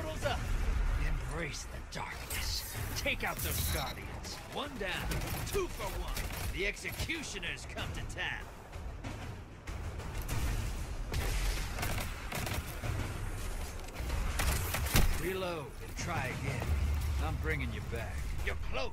portal's up. Embrace the darkness. Take out those guardians. One down, two for one. The executioners come to town. Reload and try again. I'm bringing you back. You're close.